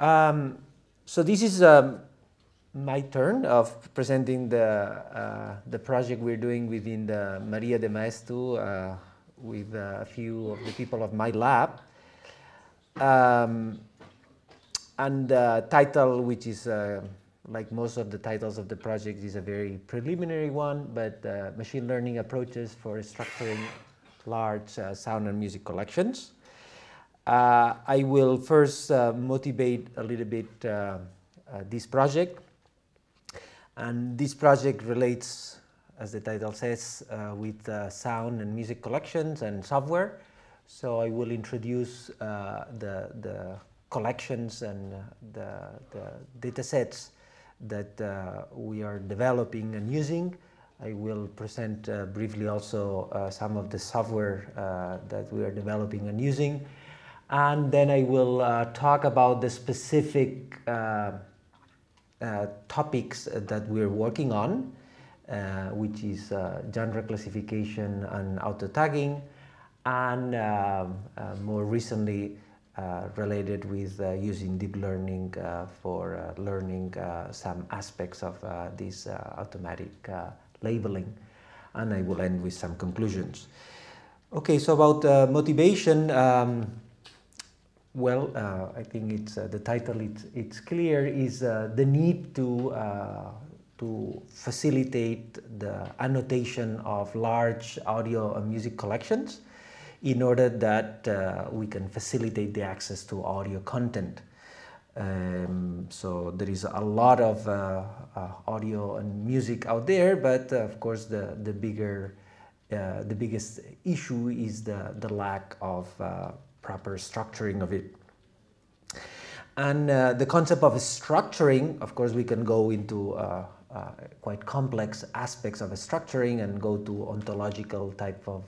Um, so this is um, my turn of presenting the, uh, the project we're doing within the Maria de Maeztu uh, with a few of the people of my lab. Um, and the title, which is uh, like most of the titles of the project, is a very preliminary one, but uh, machine learning approaches for structuring large uh, sound and music collections. Uh, I will first uh, motivate a little bit uh, this project. And this project relates, as the title says, with sound and music collections and software. So I will introduce the, the collections and the, the data sets that uh, we are developing and using. I will present uh, briefly also uh, some of the software that we are developing and using. And then I will uh, talk about the specific uh, uh, topics that we're working on, which is genre classification and auto tagging, and um, more recently uh, related with uh, using deep learning uh, for learning some aspects of this automatic labeling. And I will end with some conclusions. Okay, so about motivation, um, well, uh, I think it's uh, the title. It's it's clear is uh, the need to to facilitate the annotation of large audio and music collections in order that uh, we can facilitate the access to audio content. Um, so there is a lot of uh, uh, audio and music out there, but uh, of course the the bigger uh, the biggest issue is the the lack of uh, proper structuring of it. And the concept of structuring, of course, we can go into quite complex aspects of structuring and go to ontological type of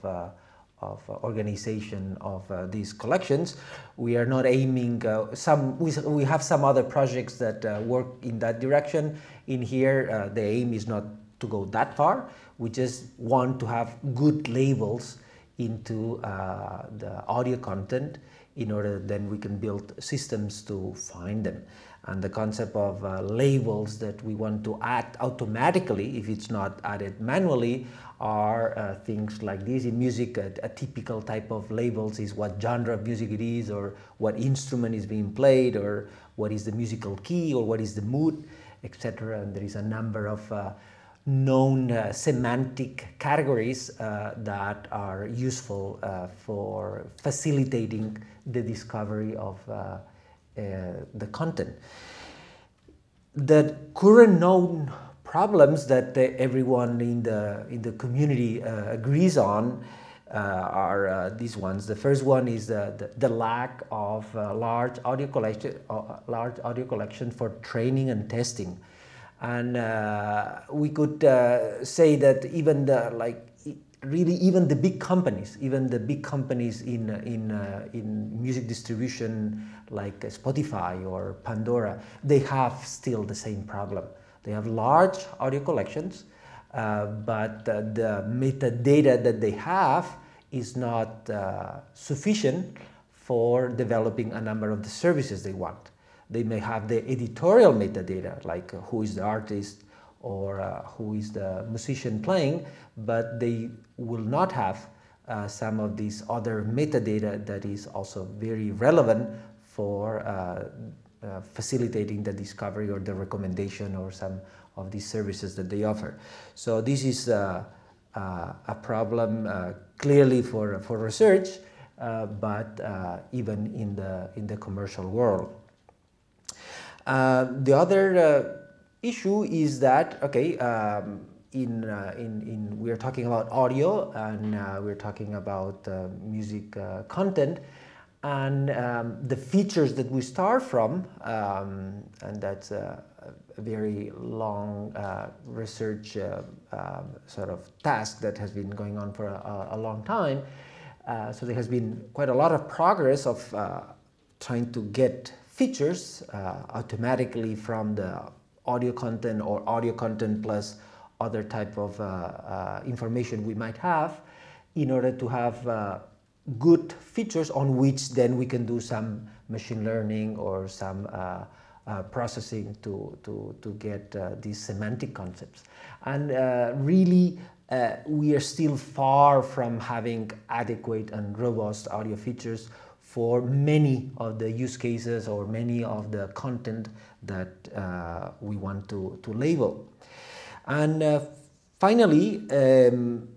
of uh, organization of uh, these collections. We are not aiming, uh, some, we, we have some other projects that work in that direction. In here, the aim is not to go that far. We just want to have good labels into uh, the audio content in order then we can build systems to find them. And the concept of uh, labels that we want to add automatically, if it's not added manually, are uh, things like this. In music, a, a, typical type of labels is what genre of music it is, or what instrument is being played, or what is the musical key, or what is the mood, etc. And there is a number of uh, known uh, semantic categories uh, that are useful uh, for facilitating the discovery of uh, the content. The current known problems that everyone in the, in the community uh, agrees on uh, are uh, these ones. The first one is the, the, lack of large audio collection, large audio collection for training and testing. And we could say that even the like really even the big companies, even the big companies in, in, uh, in music distribution like Spotify or Pandora, they have still the same problem. They have large audio collections, uh, but uh, the metadata that they have is not uh, sufficient for developing a number of the services they want. They may have the editorial metadata, like uh, who is the artist or uh, who is the musician playing, but they will not have uh, some of these other metadata that is also very relevant for uh, facilitating the discovery or the recommendation or some of these services that they offer. So this is uh, uh, a problem uh, clearly for, for research, uh, but uh, even in the, in the commercial world. The other issue is that, okay, um, in, in, in, we are talking about audio and we're talking about music content, and um, the features that we start from, um, and that's a, a very long uh, research uh, uh, sort of task that has been going on for a, a long time. Uh, so there has been quite a lot of progress of uh, trying to get features uh, automatically from the audio content or audio content plus other type of information we might have in order to have good features on which then we can do some machine learning or some uh, uh, processing to, to, to get uh, these semantic concepts. And uh, really, uh, we are still far from having adequate and robust audio features for many of the use cases or many of the content that uh, we want to, to label. And uh, finally, um,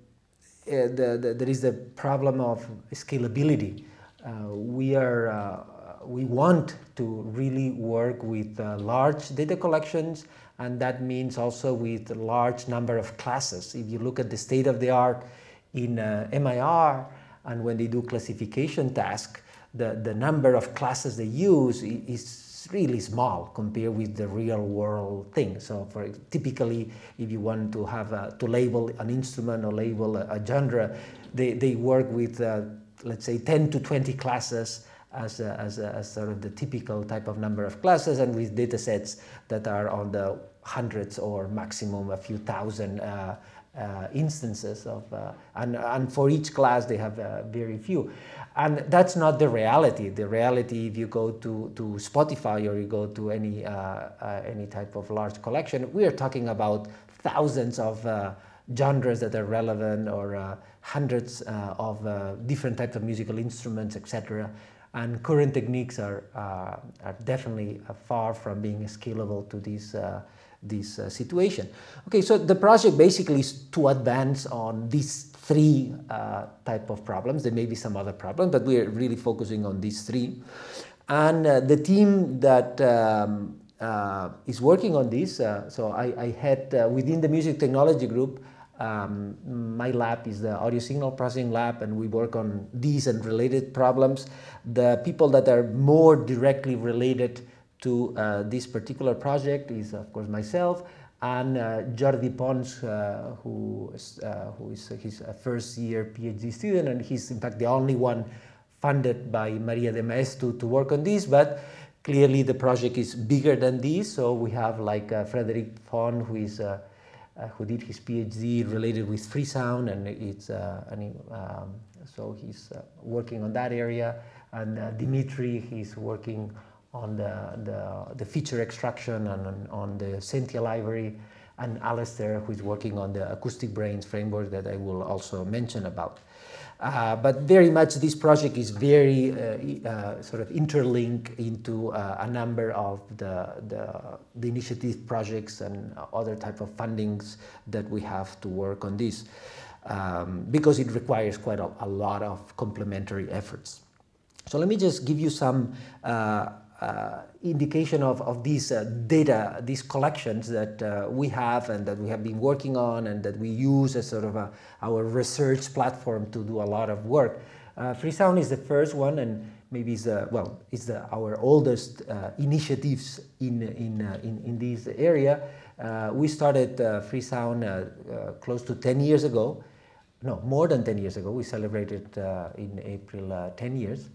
uh, the, the, there is the problem of scalability. Uh, we are uh, we want to really work with large data collections and that means also with a large number of classes. If you look at the state of the art in uh, MIR and when they do classification tasks, the, the number of classes they use is really small compared with the real world thing. So for typically, if you want to have a, to label an instrument or label a, a genre, they, they work with, uh, let's say, 10 to 20 classes as, a, as, a, as sort of the typical type of number of classes and with data sets that are on the hundreds or maximum a few thousand uh, uh, instances of, uh, and, and for each class they have uh, very few. And that's not the reality. The reality, if you go to, to Spotify or you go to any, uh, uh, any type of large collection, we are talking about thousands of uh, genres that are relevant or hundreds of different types of musical instruments, etc. And current techniques are, are definitely far from being scalable to these this uh, situation. Okay, so the project basically is to advance on these three uh, type of problems. There may be some other problems, but we're really focusing on these three. And uh, the team that um, uh, is working on this, uh, so I, I had uh, within the music technology group, um, my lab is the audio signal processing lab, and we work on these and related problems. The people that are more directly related to uh, this particular project is, of course, myself and uh, Jordi Pons, uh, who, uh, who is his uh, first year PhD student, and he's in fact the only one funded by Maria de Maeztu to work on this, but clearly the project is bigger than this, so we have like uh, Frederic Font, who is who did his PhD related with Freesound, and it's and he, um, so he's working on that area, and Dimitri, he's working on the, the, the feature extraction and on, on, the Essentia library, and Alastair, who is working on the AcousticBrainz framework that I will also mention about. Uh, but very much this project is very uh, uh, sort of interlinked into uh, a number of the, the, the, initiative projects and other type of fundings that we have to work on this um, because it requires quite a, a, lot of complementary efforts. So let me just give you some uh, indication of, of these uh, data, these collections that uh, we have and that we have been working on and that we use as sort of a, our research platform to do a lot of work. Uh, Freesound is the first one and maybe it's, well, it's the, our oldest uh, initiatives in, in, uh, in, in this area. we started Freesound close to 10 years ago. No, more than 10 years ago. We celebrated in April 10 years.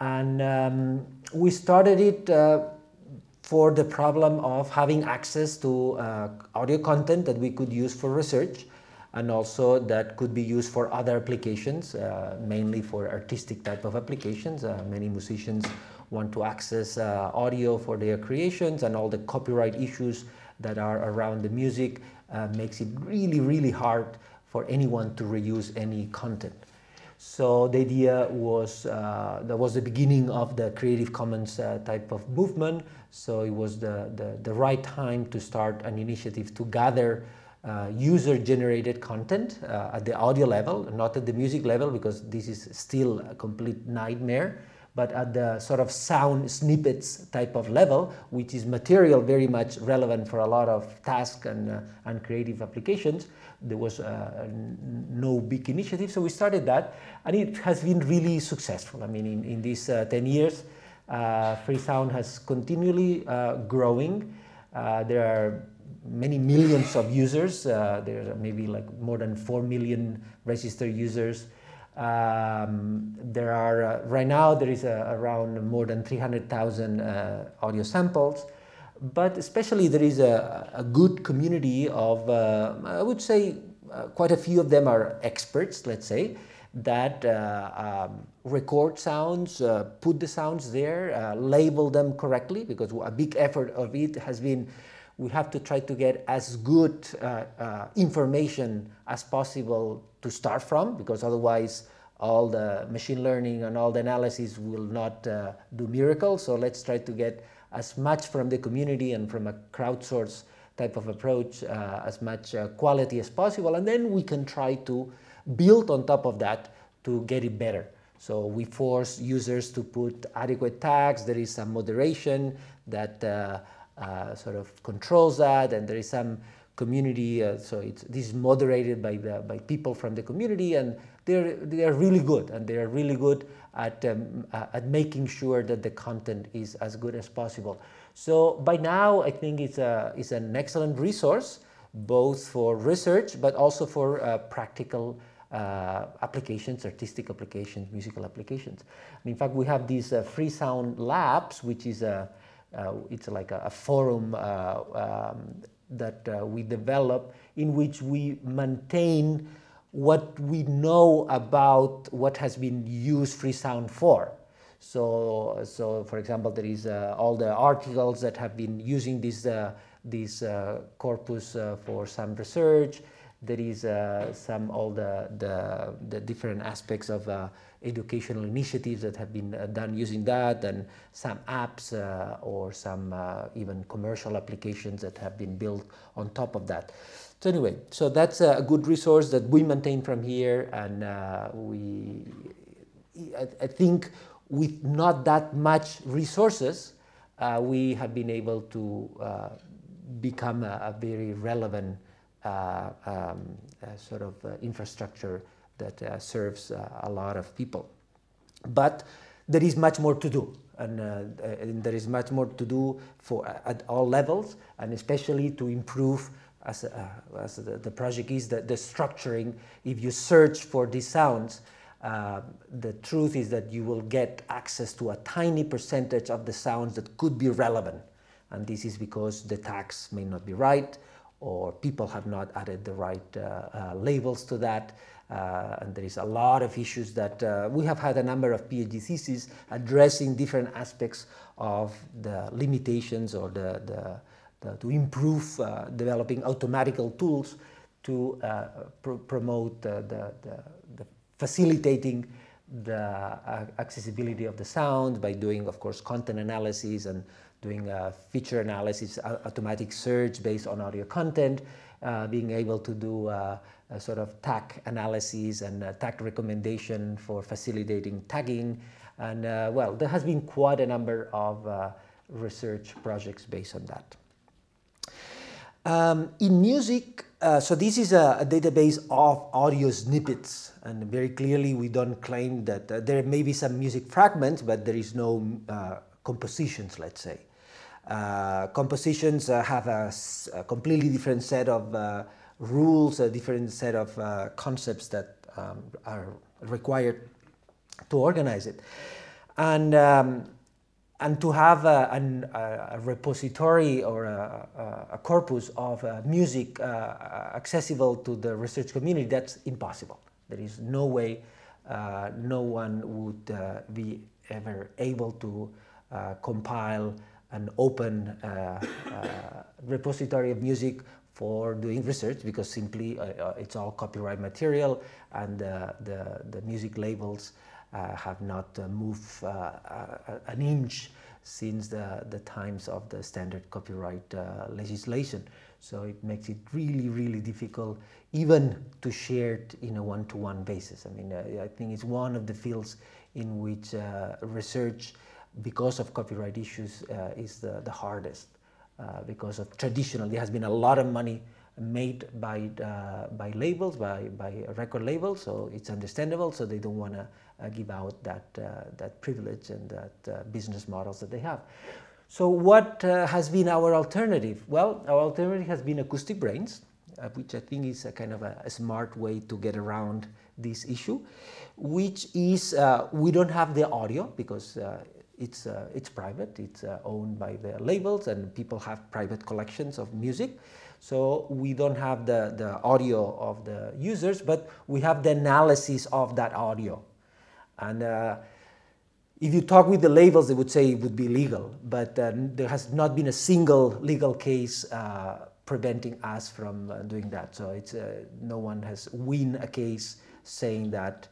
And um, we started it uh, for the problem of having access to uh, audio content that we could use for research and also that could be used for other applications, uh, mainly for artistic type of applications. Uh, many musicians want to access uh, audio for their creations and all the copyright issues that are around the music uh, makes it really, really hard for anyone to reuse any content. So the idea was uh, that was the beginning of the Creative Commons uh, type of movement. So it was the, the, the, right time to start an initiative to gather uh, user-generated content uh, at the audio level, not at the music level, because this is still a complete nightmare but at the sort of sound snippets type of level, which is material very much relevant for a lot of task and, uh, and creative applications. There was uh, no big initiative, so we started that, and it has been really successful. I mean, in, in these uh, 10 years, uh, Freesound has continually uh, growing. Uh, there are many millions of users. there are maybe like more than 4 million registered users. Um, there are, uh, right now, there is uh, around more than 300,000 uh, audio samples, but especially there is a, a good community of, uh, I would say, uh, quite a few of them are experts, let's say, that uh, um, record sounds, put the sounds there, label them correctly, because a big effort of it has been we have to try to get as good information as possible to start from, because otherwise all the machine learning and all the analysis will not uh, do miracles. So let's try to get as much from the community and from a crowdsource type of approach, as much quality as possible, and then we can try to build on top of that to get it better. So we force users to put adequate tags. There is some moderation that uh, uh, sort of controls that, and there is some community. Uh, so it's this is moderated by the by people from the community, and they're they are really good, and they are really good at um, uh, at making sure that the content is as good as possible. So by now, I think it's a it's an excellent resource both for research but also for uh, practical uh, applications, artistic applications, musical applications. in fact, we have these uh, Freesound Labs, which is a, uh, it's like a, a forum uh, um, that uh, we develop in which we maintain what we know about what has been used Freesound for. So, so for example, there is uh, all the articles that have been using this, this corpus for some research there is uh, some all the, the, the, different aspects of uh, educational initiatives that have been uh, done using that and some apps uh, or some uh, even commercial applications that have been built on top of that. So anyway, so that's a good resource that we maintain from here and we, I, I, think with not that much resources, we have been able to become a, a very relevant um, sort of uh, infrastructure that uh, serves a lot of people. But there is much more to do. And, and, there is much more to do for at all levels, and especially to improve as, uh, as the, the, project is the, the, structuring. If you search for these sounds, uh, the truth is that you will get access to a tiny percentage of the sounds that could be relevant. And this is because the tags may not be right, or people have not added the right uh, uh, labels to that. Uh, and there is a lot of issues that uh, we have had a number of PhD theses addressing different aspects of the limitations or the, the, the to improve uh, developing automatical tools to uh, pr promote the, the, facilitating the accessibility of the sound by doing, of course, content analysis and doing feature analysis, automatic search based on audio content, uh, being able to do a sort of tag analysis and tag recommendation for facilitating tagging. And uh, well, there has been quite a number of uh, research projects based on that. Um, in music, uh, so this is a, a, database of audio snippets, and very clearly we don't claim that uh, there may be some music fragments, but there is no uh, compositions, let's say. Uh, compositions uh, have a, completely different set of uh, rules, a different set of uh, concepts that um, are required to organize it. And, um, and to have a, a, repository or a, a corpus of uh, music accessible to the research community, that's impossible. There is no way no one would be ever able to compile an open uh, uh, repository of music for doing research because simply uh, it's all copyright material and the, the music labels have not moved an inch since the, the times of the standard copyright uh, legislation. So it makes it really, really difficult even to share it in a one-to-one -one basis. I mean, uh, I think it's one of the fields in which uh, research because of copyright issues uh, is the, the hardest uh, because of traditional there has been a lot of money made by uh, by labels by by record labels so it's understandable so they don't want to uh, give out that uh, that privilege and that uh, business models that they have. So what has been our alternative? Well our alternative has been AcousticBrainz which i think is a kind of a, a smart way to get around this issue which is we don't have the audio because it's, uh, it's private, it's uh, owned by the labels and people have private collections of music. So we don't have the, the audio of the users, but we have the analysis of that audio. And uh, if you talk with the labels, they would say it would be legal, but uh, there has not been a single legal case uh, preventing us from uh, doing that. So it's, no one has win a case saying that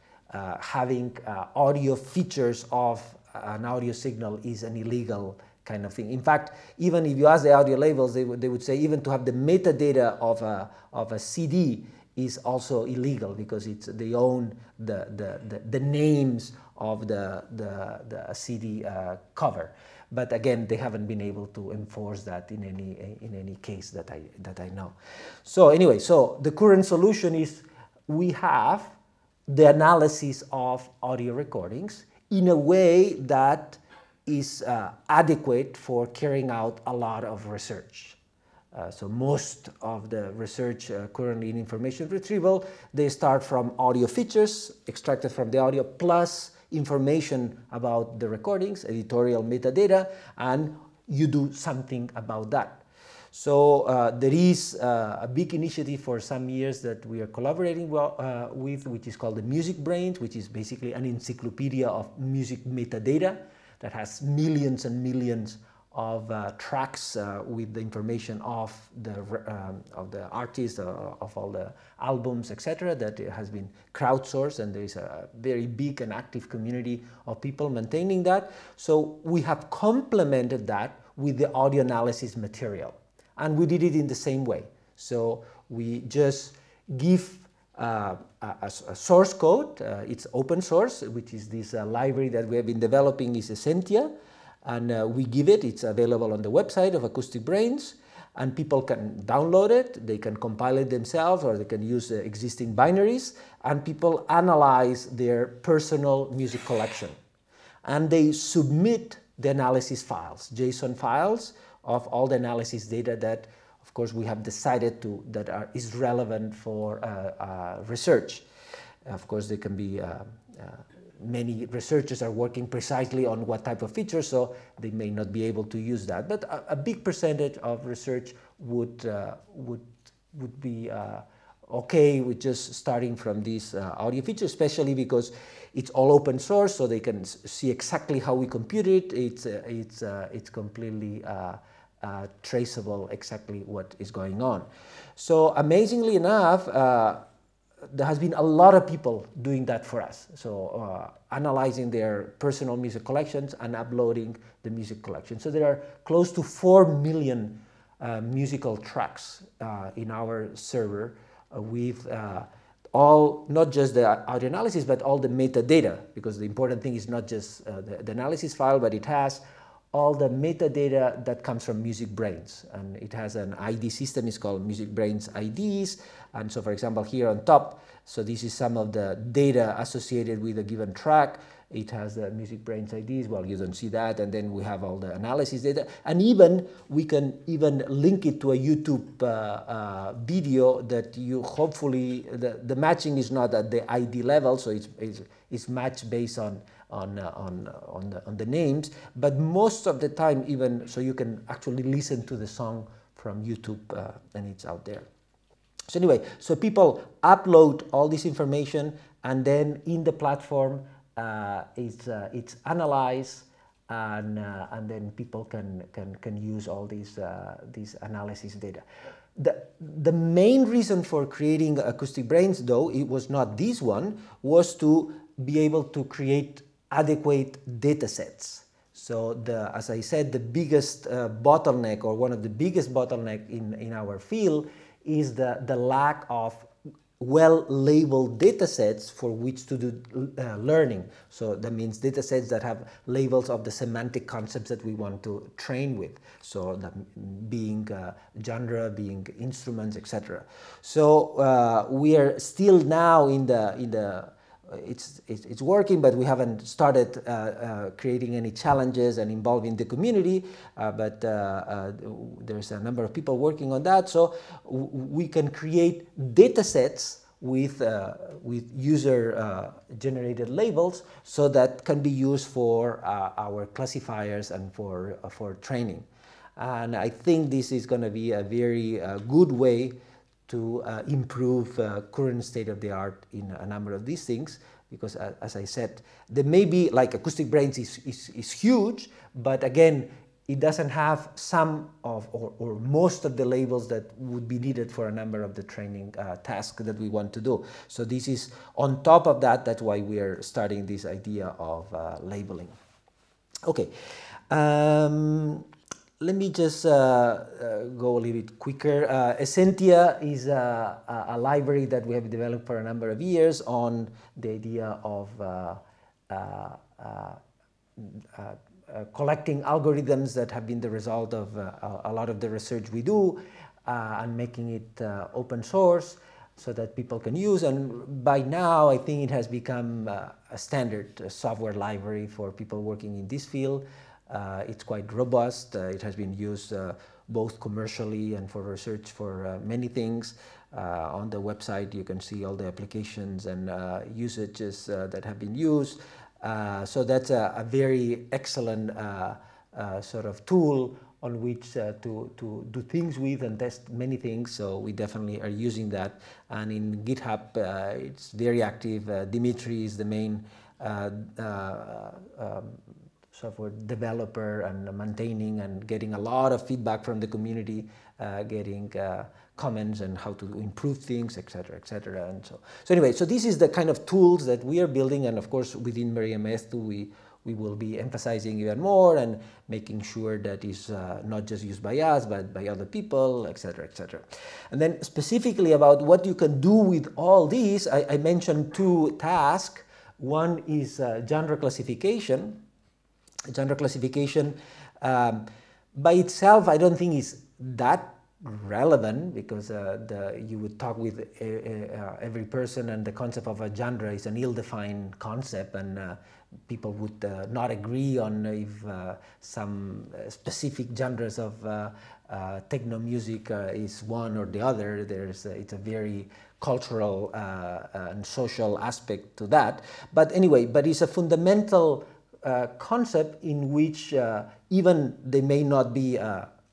having audio features of an audio signal is an illegal kind of thing. In fact, even if you ask the audio labels, they would, they would say even to have the metadata of a, of a CD is also illegal because it's, they own the, the, the, the names of the, the, the CD uh, cover. But again, they haven't been able to enforce that in any, in any case that I, that I know. So anyway, so the current solution is we have the analysis of audio recordings in a way that is uh, adequate for carrying out a lot of research. Uh, so most of the research uh, currently in information retrieval, they start from audio features extracted from the audio plus information about the recordings, editorial metadata, and you do something about that. So uh, there is uh, a big initiative for some years that we are collaborating well, uh, with, which is called the MusicBrainz, which is basically an encyclopedia of music metadata that has millions and millions of uh, tracks uh, with the information of the um, of the artists, uh, of all the albums, etc. That has been crowdsourced, and there is a very big and active community of people maintaining that. So we have complemented that with the audio analysis material. And we did it in the same way. So we just give uh, a, a, source code. Uh, it's open source, which is this uh, library that we have been developing is Essentia. And uh, we give it, it's available on the website of AcousticBrainz. And people can download it, they can compile it themselves, or they can use existing binaries. And people analyze their personal music collection. And they submit the analysis files, JSON files, of all the analysis data that, of course, we have decided to that are, is relevant for uh, uh, research. Of course, there can be uh, uh, many researchers are working precisely on what type of features, so they may not be able to use that. But a, a big percentage of research would uh, would would be uh, okay with just starting from this audio feature, especially because it's all open source, so they can see exactly how we compute it. It's it's it's completely uh, traceable exactly what is going on. So amazingly enough, uh, there has been a lot of people doing that for us. So uh, analyzing their personal music collections and uploading the music collection. So there are close to 4 million uh, musical tracks uh, in our server uh, with all, not just the audio analysis, but all the metadata, because the important thing is not just the, the analysis file, but it has all the metadata that comes from MusicBrainz. And it has an ID system, it's called MusicBrainz IDs. And so for example, here on top, so this is some of the data associated with a given track. It has the MusicBrainz IDs, well, you don't see that. And then we have all the analysis data. And even, we can even link it to a YouTube uh, uh, video that you hopefully, the, the matching is not at the ID level, so it's, it's, it's matched based on on, uh, on, uh, on, the, on the names, but most of the time even, so you can actually listen to the song from YouTube uh, and it's out there. So anyway, so people upload all this information and then in the platform uh, it's, uh, it's analyzed and, uh, and then people can, can, can use all these, these analysis data. The, the main reason for creating AcousticBrainz though, it was not this one, was to be able to create adequate data sets. So the, as I said, the biggest uh, bottleneck or one of the biggest bottleneck in, in our field is the, the lack of well-labeled data sets for which to do uh, learning. So that means data sets that have labels of the semantic concepts that we want to train with. So that being uh, genre, being instruments, etc. So uh, we are still now in the, in the it's, it's, it's, working, but we haven't started uh, uh, creating any challenges and involving the community. Uh, but uh, uh, there's a number of people working on that. So we can create data sets with, uh, with user uh, generated labels so that can be used for uh, our classifiers and for, uh, for training. And I think this is going to be a very uh, good way to uh, improve current state of the art in a number of these things because as I said, there may be like AcousticBrainz is, is, is huge, but again, it doesn't have some of or, or, most of the labels that would be needed for a number of the training uh, tasks that we want to do. So this is on top of that, that's why we are starting this idea of uh, labeling. Okay, um, let me just uh, uh go a little bit quicker. Uh, Essentia is a, a, library that we have developed for a number of years on the idea of uh, uh, collecting algorithms that have been the result of uh, a lot of the research we do uh, and making it uh, open source so that people can use. And by now, I think it has become uh, a standard software library for people working in this field. It's quite robust. it has been used both commercially and for research for many things. Uh, on the website, you can see all the applications and uh, usages uh, that have been used. Uh, so that's a, a very excellent uh, uh, sort of tool on which to, to do things with and test many things. So we definitely are using that. And in GitHub, it's very active. Dimitri is the main um, software developer and maintaining and getting a lot of feedback from the community, uh, getting uh, comments and how to improve things, etc., etc. And so, so anyway, so this is the kind of tools that we are building, and of course within MariaMath we we will be emphasizing even more and making sure that is uh, not just used by us but by other people, etc., etc. And then specifically about what you can do with all these, I, I mentioned two tasks. One is uh, genre classification. Genre classification um, by itself, I don't think is that relevant because uh, the, you would talk with uh, uh, every person and the concept of a genre is an ill-defined concept and uh, people would uh, not agree on if uh, some specific genres of techno music is one or the other. There's it's a very cultural and social aspect to that. But anyway, but it's a fundamental concept in which even they may not be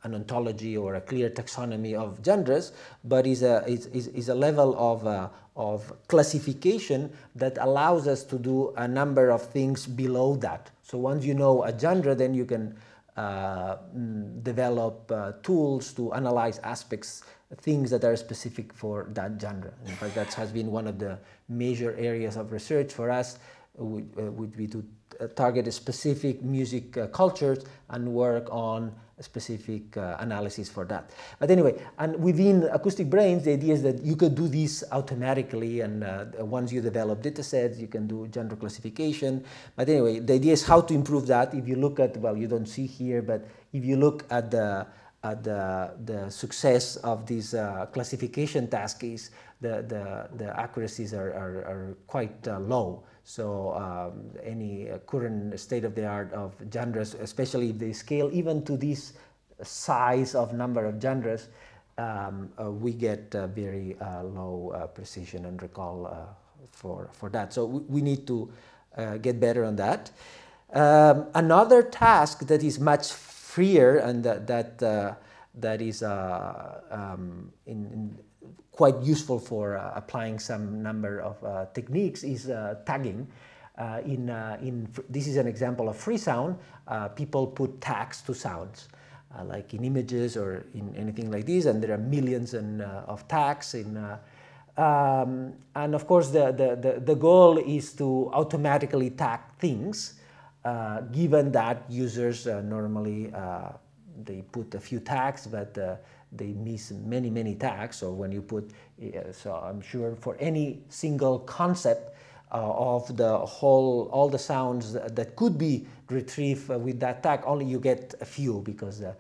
an ontology or a clear taxonomy of genres, but is a, is, is, is a level of, uh, of classification that allows us to do a number of things below that. So once you know a genre, then you can uh, mm, develop uh, tools to analyze aspects, things that are specific for that genre. In fact, that has been one of the major areas of research for us, would, uh, be to uh, target specific music uh, cultures and work on specific uh, analysis for that. But anyway, and within AcousticBrainz, the idea is that you could do this automatically, and uh, once you develop data sets, you can do gender classification. But anyway, the idea is how to improve that. If you look at, well, you don't see here, but if you look at the at the, the success of these uh, classification tasks, the, the, the accuracies are, are, are quite uh, low. So um, any uh, current state of the art of genres, especially if they scale even to this size of number of genres, um, uh, we get uh, very uh, low uh, precision and recall uh, for, for that. So we, we need to get better on that. Um, another task that is much freer and that, that, that is um, in, in quite useful for uh, applying some number of uh, techniques is uh, tagging. in, in this is an example of Freesound. people put tags to sounds. Uh, like in images or in anything like this, and there are millions and, uh, of tags. In, uh, um, and of course, the, the, the, the, goal is to automatically tag things, given that users normally they put a few tags, but they miss many, many tags. So when you put, so I'm sure for any single concept uh, of the whole, all the sounds that could be retrieved uh, with that tag, only you get a few because uh,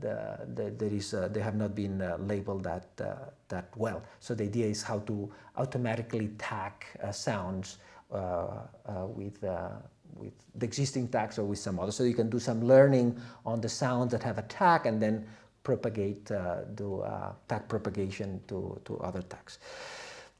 the, the, there is, uh, they have not been uh, labeled that, uh, that well. So the idea is how to automatically tag sounds with, with the existing tags or with some other. So you can do some learning on the sounds that have a and then propagate, uh, do uh, tag propagation to, to other tags.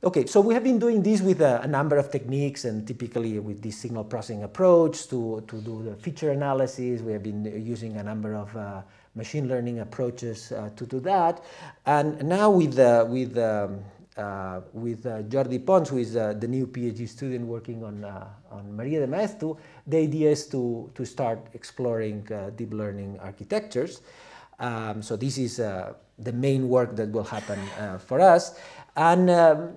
Okay, so we have been doing this with a, a, number of techniques and typically with this signal processing approach to, to do the feature analysis. We have been using a number of uh, machine learning approaches uh, to do that. And now with, uh, with, um, uh, with uh, Jordi Pons, who is uh, the new PhD student working on, on Maria de Maeztu, the idea is to, to start exploring deep learning architectures. Um, so this is the main work that will happen for us. And um,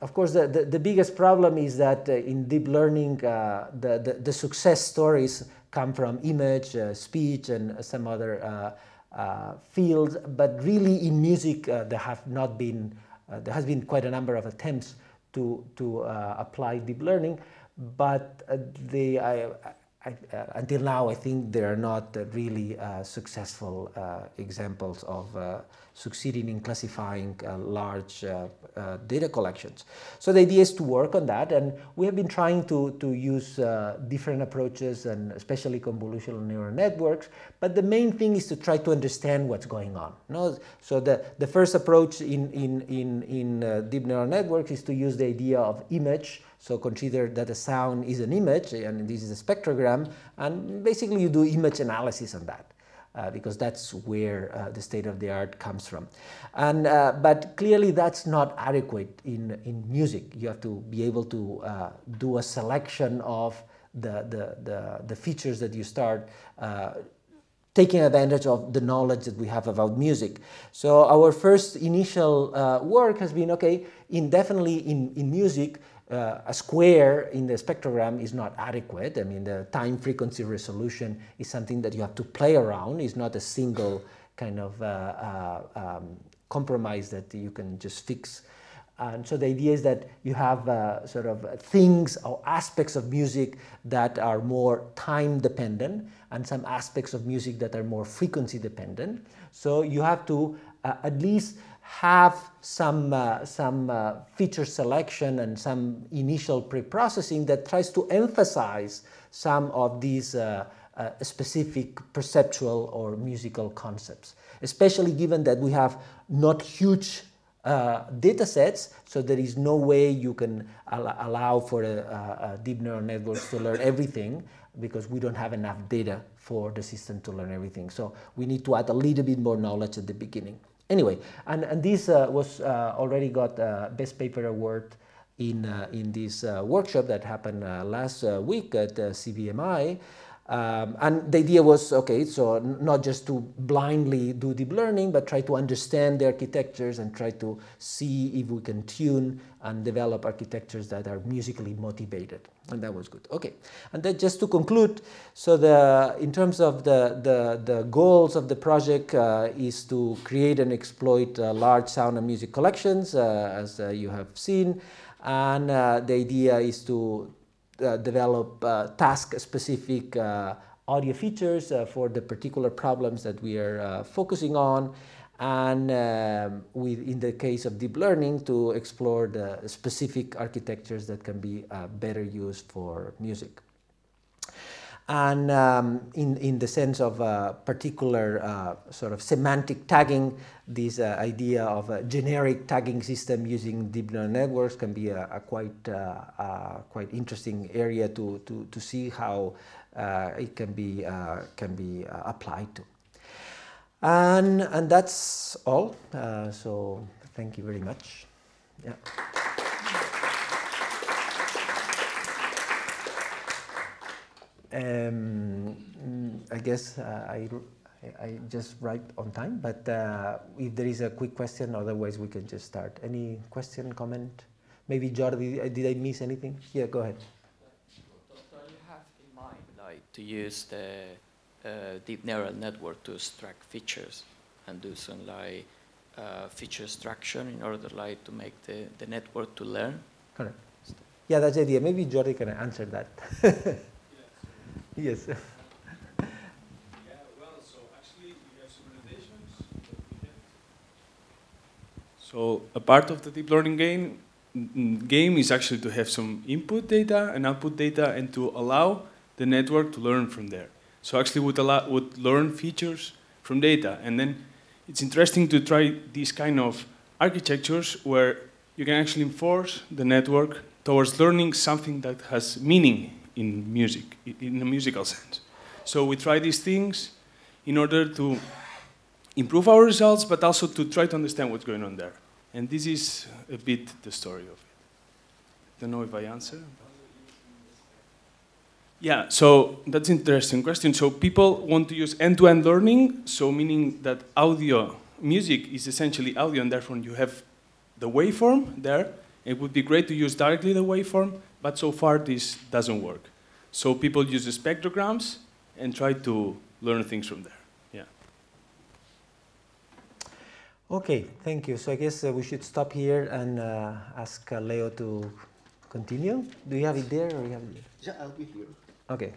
of course, the, the, the, biggest problem is that uh, in deep learning, uh, the, the, the, success stories come from image, uh, speech, and some other uh, uh, fields. But really, in music, uh, there have not been, Uh, there has been quite a number of attempts to, to uh, apply deep learning. But uh, they, I, I, until now, I think there are not really successful examples of succeeding in classifying uh, large uh, uh, data collections. So the idea is to work on that and we have been trying to, to use uh, different approaches and especially convolutional neural networks, but the main thing is to try to understand what's going on. No? So the, the first approach in, in, in, in uh, deep neural networks is to use the idea of image so consider that a sound is an image and this is a spectrogram and basically you do image analysis on that uh, because that's where uh, the state of the art comes from. And, uh, but clearly that's not adequate in, in music. You have to be able to uh, do a selection of the, the, the, the, features that you start uh, taking advantage of the knowledge that we have about music. So our first initial uh, work has been, okay, indefinitely in, in music, uh, a square in the spectrogram is not adequate. I mean, the time frequency resolution is something that you have to play around. It's not a single kind of uh, uh, um, compromise that you can just fix. And so the idea is that you have uh, sort of things or aspects of music that are more time dependent and some aspects of music that are more frequency dependent. So you have to uh, at least have some, uh, some uh, feature selection and some initial pre-processing that tries to emphasize some of these uh, uh, specific perceptual or musical concepts, especially given that we have not huge uh, data sets, so there is no way you can al allow for a, a, deep neural networks to learn everything because we don't have enough data for the system to learn everything. So we need to add a little bit more knowledge at the beginning. Anyway, and, and this uh, was uh, already got a Best Paper Award in, uh, in this uh, workshop that happened uh, last uh, week at CBMI. Um, and the idea was, okay, so not just to blindly do deep learning, but try to understand the architectures and try to see if we can tune and develop architectures that are musically motivated. And that was good. Okay, and then just to conclude, so the in terms of the, the, the goals of the project uh, is to create and exploit uh, large sound and music collections, uh, as uh, you have seen. And uh, the idea is to develop uh, task-specific uh, audio features for the particular problems that we are focusing on and um, with, in the case of deep learning to explore the specific architectures that can be uh, better used for music. And um, in, in the sense of a particular uh, sort of semantic tagging, this uh, idea of a generic tagging system using deep neural networks can be a, a quite, uh, uh, quite interesting area to, to, to see how uh, it can be, uh, can be applied to. And, and that's all. so thank you very much. Yeah. Um, I guess uh, I, I just write on time, but uh, if there is a quick question, otherwise we can just start. Any question, comment? Maybe Jordi, uh, did I miss anything? Yeah, go ahead. So you have in mind like to use the uh, deep neural network to extract features and do some like uh, feature extraction in order like to make the, the network to learn? Correct. Yeah, that's the idea. Maybe Jordi can answer that. Yes. yeah, well, so actually we have some limitations. So a part of the deep learning game mm, game is actually to have some input data and output data and to allow the network to learn from there. So actually would allow would learn features from data and then it's interesting to try these kind of architectures where you can actually enforce the network towards learning something that has meaning in music, in a musical sense. So we try these things in order to improve our results, but also to try to understand what's going on there. And this is a bit the story of it. Don't know if I answer. Yeah, so that's an interesting question. So people want to use end-to-end learning, so meaning that audio, music is essentially audio, and therefore you have the waveform there. It would be great to use directly the waveform, but so far this doesn't work. So people use the spectrograms and try to learn things from there. Yeah. Okay, thank you. So I guess uh, we should stop here and uh, ask uh, Leo to continue. Do you have it there or you have it? Yeah, I'll be here. Okay.